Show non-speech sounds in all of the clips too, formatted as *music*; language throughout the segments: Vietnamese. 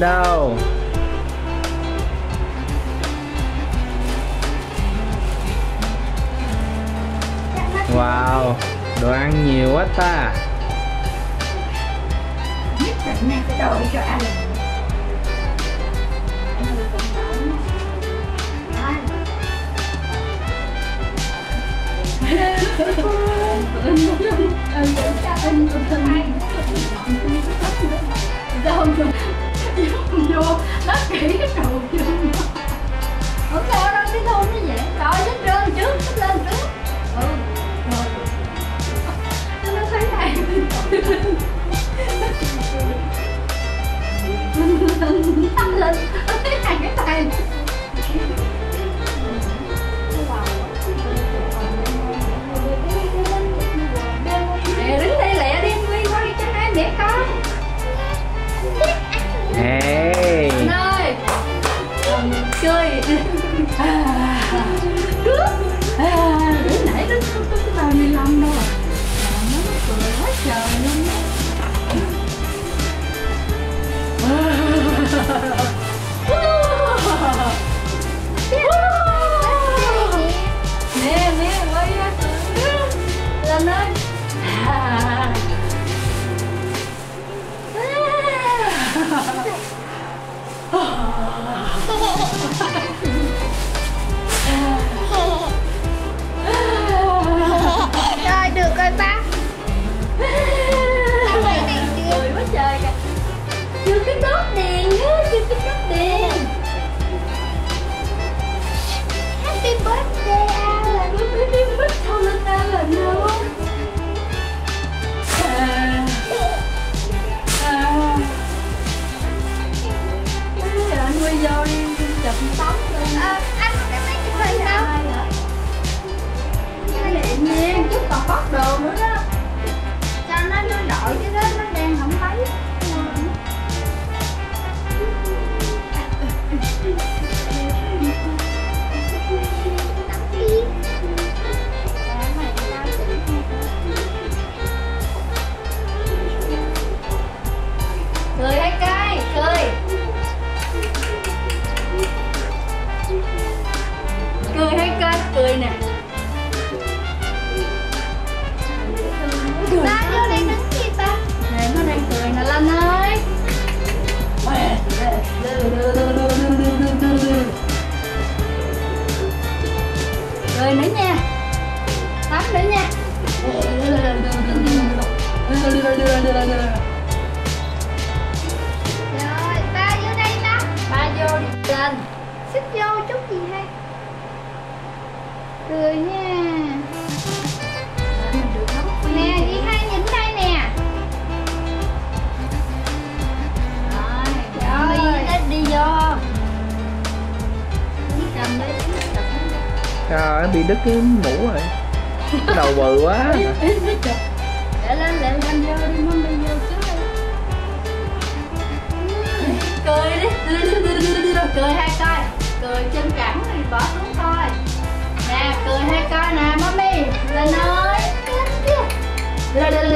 đâu? Wow Đồ ăn nhiều quá ta. Nhất định này phải đổi cho anh vô, nó kỹ cái đầu chân ủa sao đâu cái thôn nó vậy rồi nó lên trước nó lên trước. Ừ rồi. Nó thấy này. Tâm lên nó thấy này cái tay. Nè đứng đây lẹ đi, Nguyên qua đi cho hai mẹ time. 10 nữa nha. 8 nữa nha. Rồi ba vô đây ba ba vô đi. Lên xích vô chút gì hay. Cười nha. Trời bị đứt cái mũ rồi. Cái đầu bự quá. Để lên để lên, vô đi mâm đi, vô trước đi. Cười đi cười đi, cười hai coi. Cười chân cẳng thì bỏ xuống coi nè, cười hai coi nè, mami. Lên ơi. Lên lên lên lên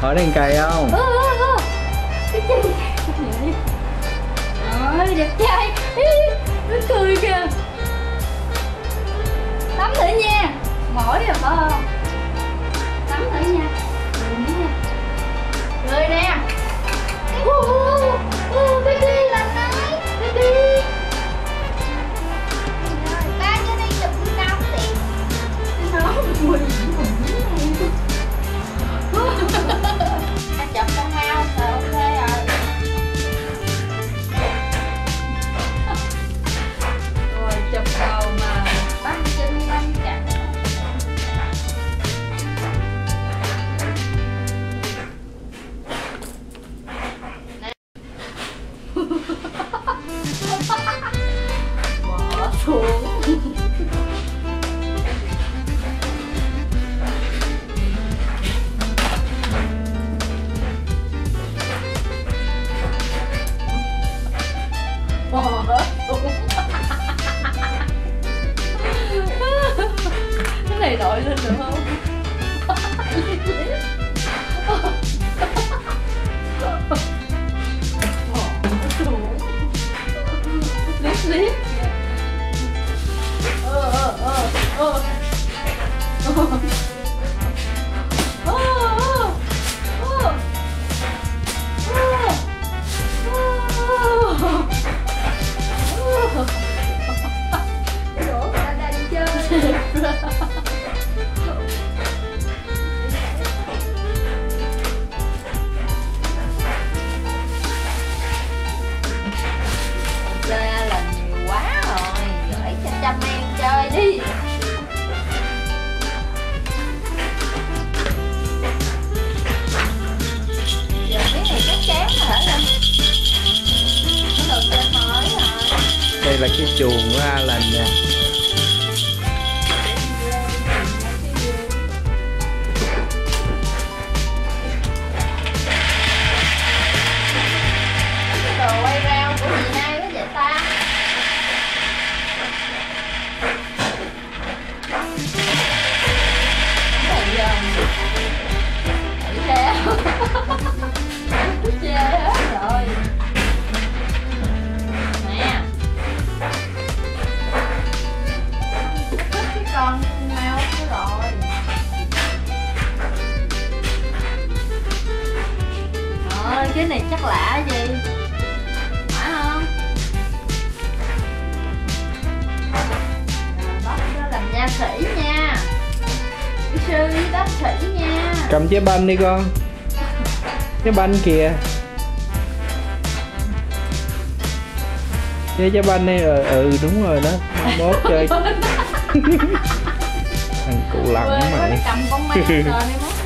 hỏi đèn cày không? Ừ. Cái chân Rồi, đẹp trai Nó cười kìa Tắm thử nha Mỏi rồi phải không? Này nổi lên được không liếc đây là cái chuồng của Alan nè. Cái này chắc lạ gì? Phải không? Bác nó làm nha sĩ nha. Kỹ sư với bác sĩ nha. Cầm trái banh đi con. Trái banh kìa. Chơi trái banh đi ừ, ừ đúng rồi đó. Mốt chơi. *laughs* Thằng cụ quá, mày. cầm con ma rồi mốt